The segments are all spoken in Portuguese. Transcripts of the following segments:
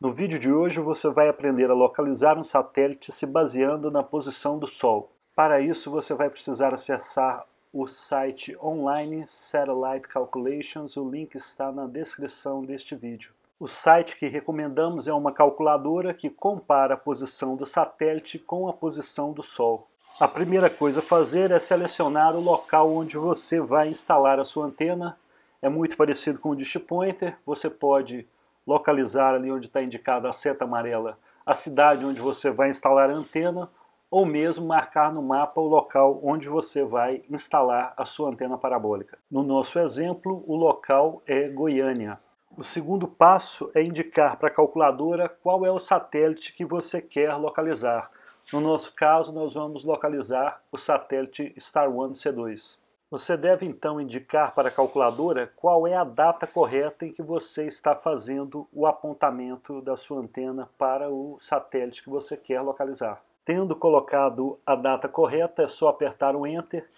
No vídeo de hoje você vai aprender a localizar um satélite se baseando na posição do Sol. Para isso você vai precisar acessar o site online Satellite Calculations, o link está na descrição deste vídeo. O site que recomendamos é uma calculadora que compara a posição do satélite com a posição do Sol. A primeira coisa a fazer é selecionar o local onde você vai instalar a sua antena. É muito parecido com o Dish Pointer, você pode localizar ali onde está indicada a seta amarela a cidade onde você vai instalar a antena ou mesmo marcar no mapa o local onde você vai instalar a sua antena parabólica. No nosso exemplo, o local é Goiânia. O segundo passo é indicar para a calculadora qual é o satélite que você quer localizar. No nosso caso, nós vamos localizar o satélite Star One C2. Você deve então indicar para a calculadora qual é a data correta em que você está fazendo o apontamento da sua antena para o satélite que você quer localizar. Tendo colocado a data correta, é só apertar o Enter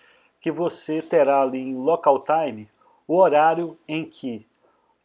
que você terá ali em Local Time o horário em que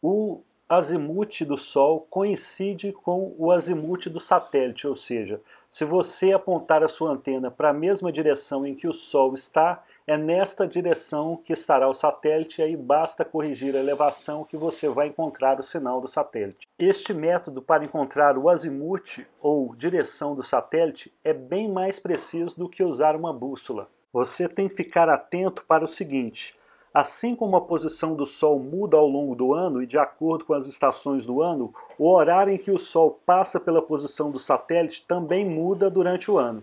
o azimuth do Sol coincide com o azimuth do satélite, ou seja, se você apontar a sua antena para a mesma direção em que o Sol está, é nesta direção que estará o satélite e aí basta corrigir a elevação que você vai encontrar o sinal do satélite. Este método para encontrar o azimuth ou direção do satélite é bem mais preciso do que usar uma bússola. Você tem que ficar atento para o seguinte, Assim como a posição do Sol muda ao longo do ano e de acordo com as estações do ano, o horário em que o Sol passa pela posição do satélite também muda durante o ano.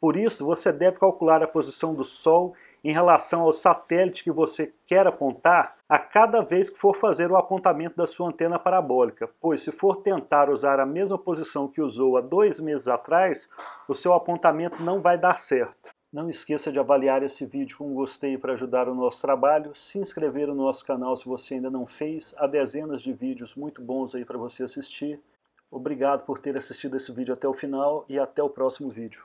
Por isso, você deve calcular a posição do Sol em relação ao satélite que você quer apontar a cada vez que for fazer o apontamento da sua antena parabólica, pois se for tentar usar a mesma posição que usou há dois meses atrás, o seu apontamento não vai dar certo. Não esqueça de avaliar esse vídeo com um gostei para ajudar o nosso trabalho, se inscrever no nosso canal se você ainda não fez, há dezenas de vídeos muito bons aí para você assistir. Obrigado por ter assistido esse vídeo até o final e até o próximo vídeo.